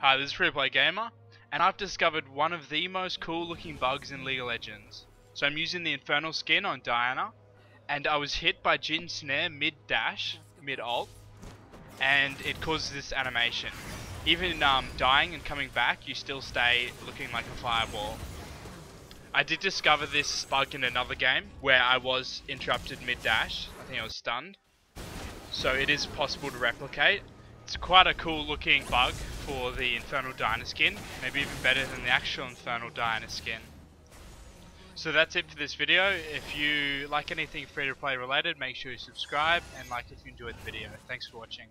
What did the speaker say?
Hi, this is Free Play Gamer, and I've discovered one of the most cool looking bugs in League of Legends. So I'm using the Infernal skin on Diana, and I was hit by Jhin Snare mid-dash, mid-ult, and it causes this animation. Even um, dying and coming back, you still stay looking like a fireball. I did discover this bug in another game, where I was interrupted mid-dash, I think I was stunned. So it is possible to replicate, it's quite a cool looking bug for the Infernal Diana skin, maybe even better than the actual Infernal Diana skin. So that's it for this video. If you like anything free to play related, make sure you subscribe and like if you enjoyed the video. Thanks for watching.